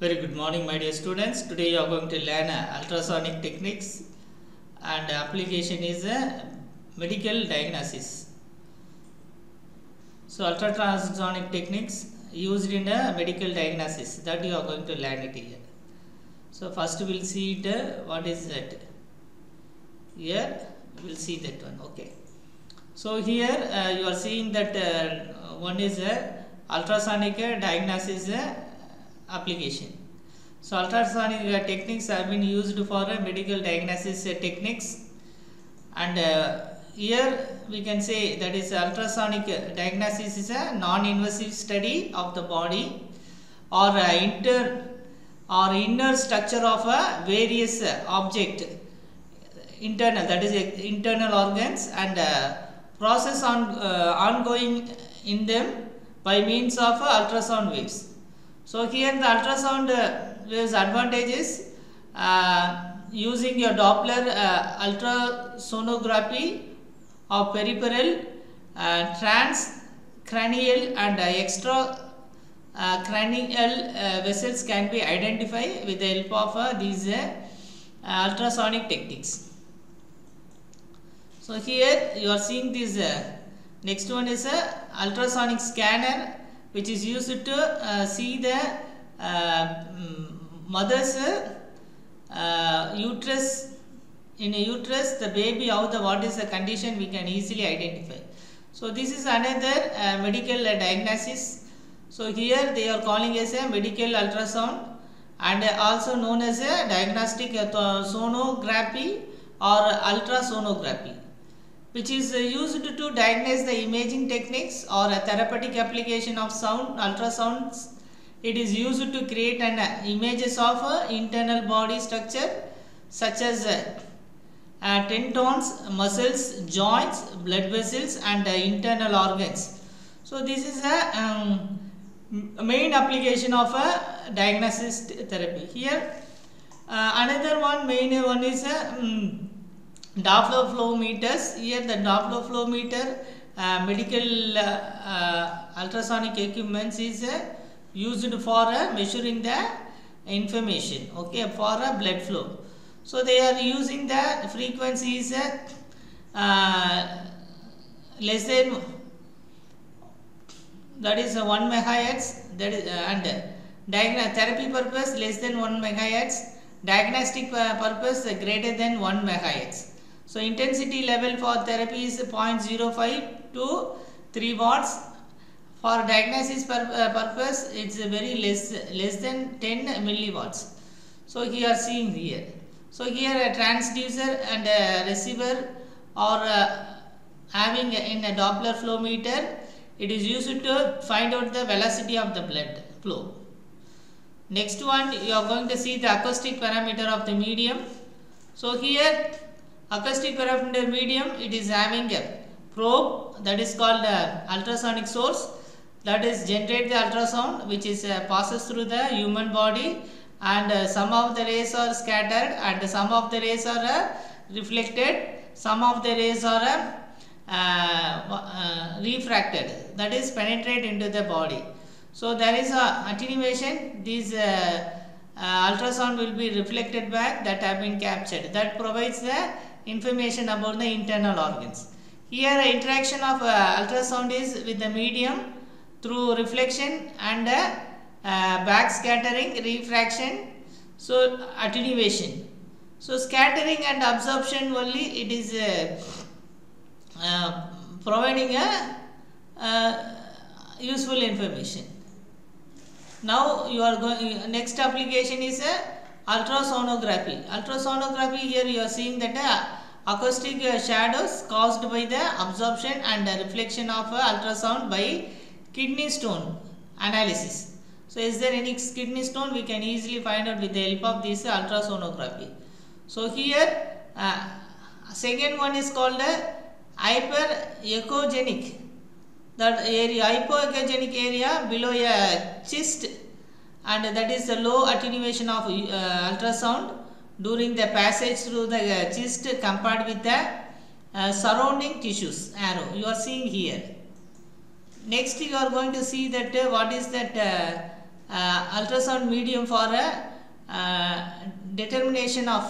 Very good morning, my dear students. Today you are going to learn uh, ultrasonic techniques and application is uh, medical diagnosis. So, ultrasonic techniques used in a medical diagnosis that you are going to learn it here. So, first we will see it. Uh, what is that? Here we will see that one. Okay. So, here uh, you are seeing that uh, one is a ultrasonic uh, diagnosis uh, application. So ultrasonic uh, techniques have been used for uh, medical diagnosis uh, techniques and uh, here we can say that is ultrasonic diagnosis is a non-invasive study of the body or inter or inner structure of a various object internal that is internal organs and process on uh, ongoing in them by means of ultrasound waves so here the ultrasound uh, advantages uh, using your Doppler uh, ultrasonography of peripheral, uh, transcranial and uh, extra uh, cranial uh, vessels can be identified with the help of uh, these uh, ultrasonic techniques. So here you are seeing this next one is a ultrasonic scanner which is used to uh, see the uh, mm, mother's uh, uterus in a uterus the baby how the what is the condition we can easily identify. So this is another uh, medical uh, diagnosis. So here they are calling as a medical ultrasound and also known as a diagnostic uh, sonography or ultrasonography which is uh, used to diagnose the imaging techniques or a therapeutic application of sound ultrasounds. It is used to create an uh, images of uh, internal body structure such as uh, uh, tendons muscles joints blood vessels and uh, internal organs. So this is a um, main application of a diagnosis therapy. Here another one main one is a um, Doppler flow meters. Here the Doppler flow meter uh, medical uh, uh, ultrasonic equipment is uh, used for uh, measuring the information okay for a blood flow. So they are using the frequencies less than that is uh, 1 megahertz that is and therapy purpose less than 1 megahertz diagnostic purpose greater than 1 megahertz so intensity level for therapy is 0.05 to 3 watts. For diagnosis uh, purpose it's very less less than 10 milliwatts. So here are seeing here. So here a transducer and a receiver are uh, having in a doppler flow meter. It is used to find out the velocity of the blood flow. Next one you are going to see the acoustic parameter of the medium. So here acoustic parameter medium it is having a probe that is called uh, ultrasonic source that is generate the ultrasound which is uh, passes through the human body and uh, some of the rays are scattered and some of the rays are reflected. Some of the rays are uh, uh, refracted that is penetrate into the body. So there is a attenuation. These uh, ultrasound will be reflected back that have been captured. That provides the information about the internal organs. Here interaction of uh, ultrasound is with the medium through reflection and uh, uh, back scattering refraction so attenuation. So scattering and absorption only it is uh, uh, providing a uh, useful information. Now you are going next application is ultrasonography. Ultrasonography here you are seeing that acoustic uh, shadows caused by the absorption and uh, reflection of uh, ultrasound by kidney stone analysis. So is there any kidney stone? We can easily find out with the help of this ultrasonography. So here uh, second one is called uh, hyper echogenic that area hypoechogenic area below a chest and that is the low attenuation of uh, ultrasound during the passage through the uh, chest compared with the uh, surrounding tissues arrow you are seeing here next you are going to see that uh, what is that uh, uh, ultrasound medium for a uh, determination of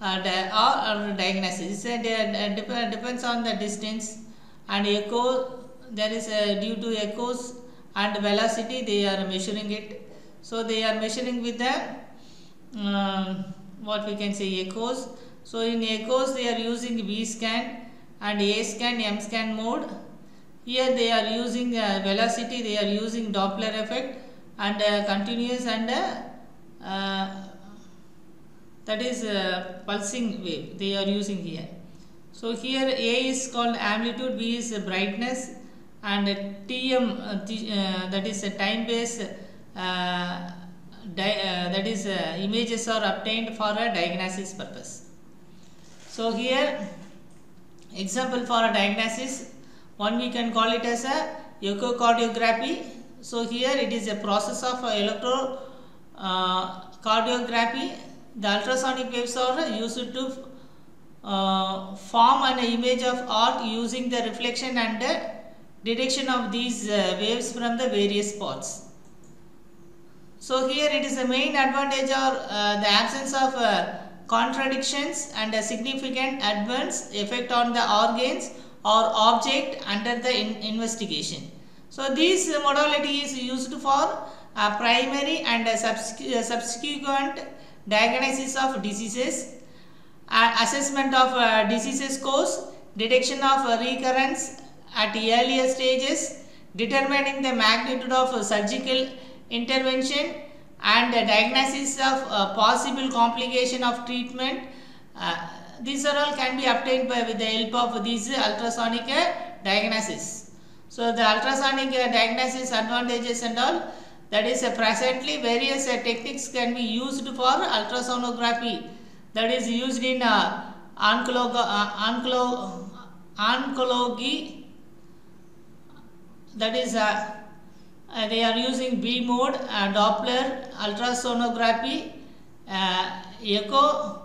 di- or, or diagnosis. Dep- depends on the distance and echo. There is due to echoes and velocity they are measuring it. So they are measuring with the um, what we can say echoes. So in echoes they are using B scan and A scan, M scan mode. Here they are using uh, velocity, they are using Doppler effect and uh, continuous and uh, uh, that is uh, pulsing wave they are using here. So here A is called amplitude, B is brightness and TM uh, t- uh, that is a time based that is uh, images are obtained for a diagnosis purpose. So here example for a diagnosis one we can call it as a echocardiography. So here it is a process of electro uh. The ultrasonic waves are used to uh, form an image of art using the reflection and the detection of these uh, waves from the various spots. So here it is the main advantage or uh, the absence of uh, contradictions and a significant adverse effect on the organs or object under the in investigation. So this modality is used for uh, primary and uh, subsequ- subsequent diagnosis of diseases, assessment of uh, diseases course, detection of recurrence at earlier stages, determining the magnitude of surgical intervention and diagnosis of uh, possible complication of treatment. Uh, these are all can be obtained by with the help of these ultrasonic uh, diagnosis. So the ultrasonic diagnosis advantages and all that is presently various techniques can be used for ultrasonography that is used in uh, oncolo- oncolo- oncology that is uh, uh, they are using B mode, uh, Doppler, ultrasonography, uh, echo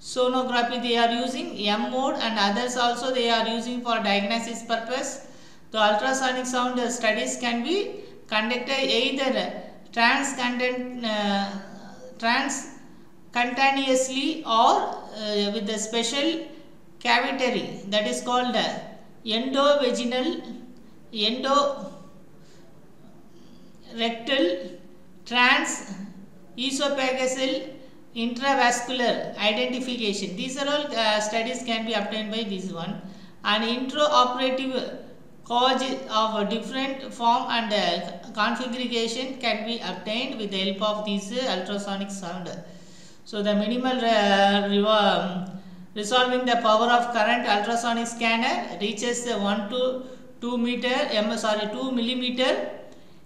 sonography they are using M mode and others also they are using for diagnosis purpose. The ultrasonic sound studies can be conducted either uh, trans or uh, with a special cavitary that is called endovaginal endo rectal, trans, esophageal, intravascular identification. These are all uh, studies can be obtained by this one. And intraoperative cause of a different form and uh, configuration can be obtained with the help of this uh, ultrasonic sound. So the minimal uh, um, resolving the power of current ultrasonic scanner reaches the 1 to 2 meter, sorry 2 millimeter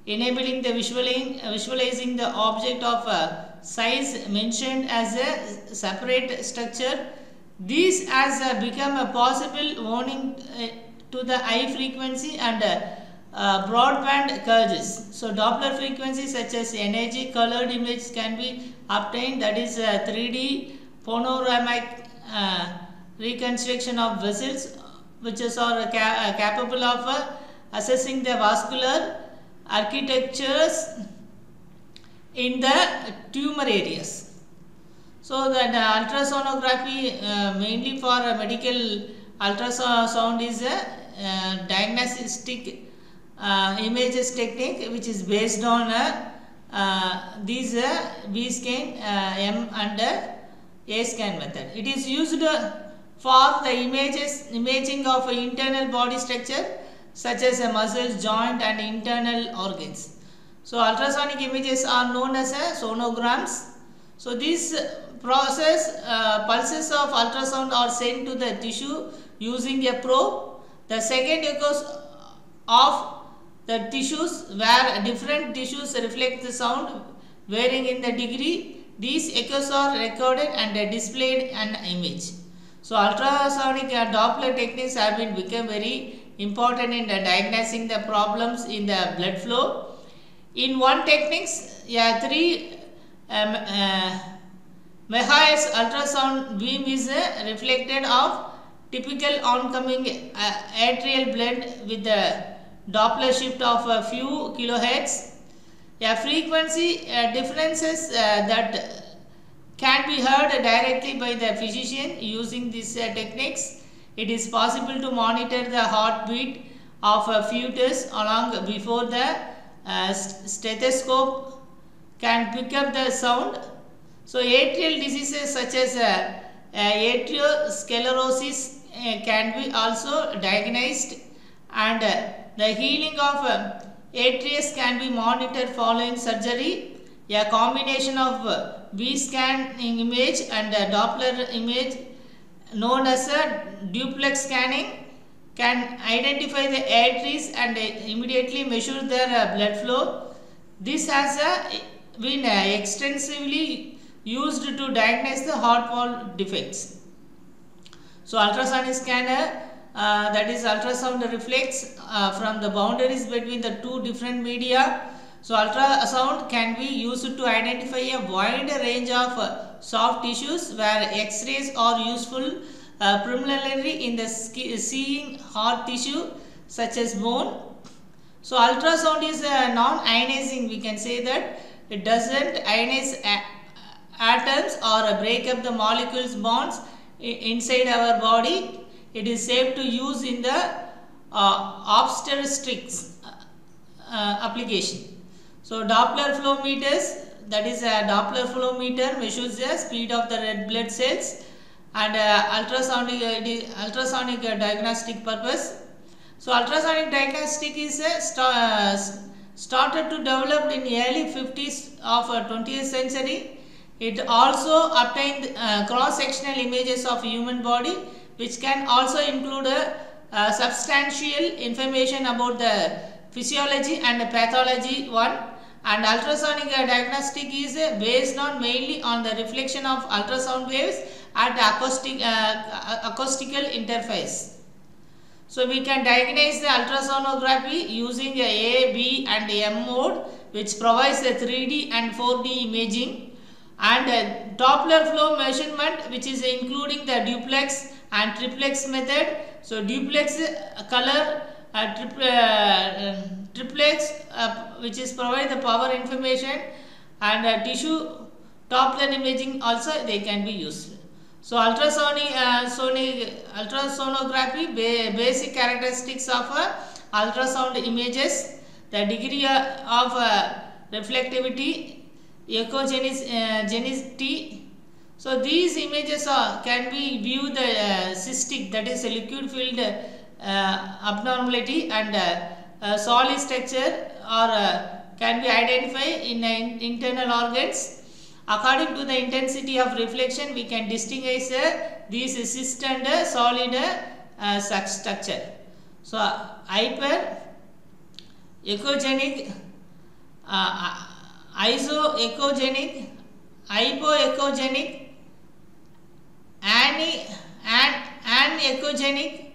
enabling the visualizing, visualizing the object of uh, size mentioned as a separate structure. This has uh, become a possible warning uh, to the high frequency and uh, uh, broadband gauges. So Doppler frequency such as energy colored image can be obtained that is uh, 3D panoramic uh, reconstruction of vessels which is are ca- uh, capable of uh, assessing the vascular architectures in the tumor areas. So that ultrasonography uh, mainly for medical ultrasound is a uh, diagnostic uh, images technique which is based on uh, uh, these uh, B scan, M and A scan method. It is used for the images imaging of internal body structure such as a muscles, joint and internal organs. So ultrasonic images are known as a sonograms. So this process uh, pulses of ultrasound are sent to the tissue using a probe. The second echoes of the tissues where different tissues reflect the sound varying in the degree. These echoes are recorded and displayed an image. So ultrasonic uh, Doppler techniques have been become very important in the diagnosing the problems in the blood flow. In one techniques, yeah, three um, uh, megahertz ultrasound beam is uh, reflected of typical oncoming uh, arterial blood with the Doppler shift of a few kilohertz. A frequency uh, differences uh, that can be heard directly by the physician using these uh, techniques. It is possible to monitor the heartbeat of a fetus along before the uh, stethoscope can pick up the sound. So arterial diseases such as uh, uh, arteriosclerosis uh, can be also diagnosed and uh, the healing of uh, can be monitored following surgery. A combination of uh, B-scanning image and Doppler image known as a duplex scanning can identify the arteries and immediately measure their uh, blood flow. This has uh, been uh, extensively used to diagnose the heart wall defects. So ultrasonic scanner uh, that is ultrasound reflects uh, from the boundaries between the two different media. So ultrasound can be used to identify a wide range of uh, soft tissues where X-rays are useful uh, primarily in the seeing hard tissue such as bone. So ultrasound is uh, non-ionizing we can say that it doesn't ionize atoms or break up the molecules bonds inside our body. It is safe to use in the uh, obstetrics uh, application. So Doppler flow meters that is a Doppler flow meter measures the speed of the red blood cells and uh, ultrasonic uh, ultrasonic uh, diagnostic purpose. So ultrasonic diagnostic is st started to develop in early 50s of 20th century it also obtained cross-sectional images of human body which can also include substantial information about the physiology and pathology one and ultrasonic diagnostic is based on mainly on the reflection of ultrasound waves at acoustic, uh, acoustical interface. So we can diagnose the ultrasonography using a A, B and M mode which provides a 3D and 4D imaging and uh, Doppler flow measurement which is including the duplex and triplex method. So duplex uh, color uh, tripl uh, triplex uh, which is provide the power information and uh, tissue Doppler imaging also they can be used. So ultrasonic sonic ultrasonography ba basic characteristics of ultrasound images the degree of reflectivity echogenicity. Uh, so these images can be view the uh, cystic that is a liquid filled uh, abnormality and uh, uh, solid structure or uh, can be identified in, in internal organs. According to the intensity of reflection, we can distinguish these cyst and solid such structure. So hyper echogenic isoechogenic, hypoechogenic, ani, and anechogenic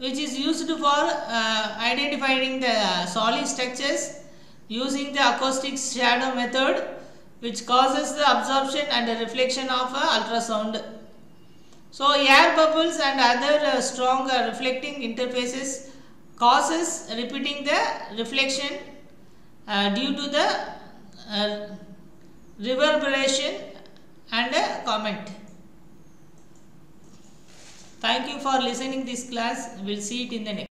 which is used for uh, identifying the solid structures using the acoustic shadow method which causes the absorption and the reflection of uh, ultrasound. So air bubbles and other uh, strong uh, reflecting interfaces causes repeating the reflection uh, due to the uh, reverberation and a comment. Thank you for listening this class. We will see it in the next.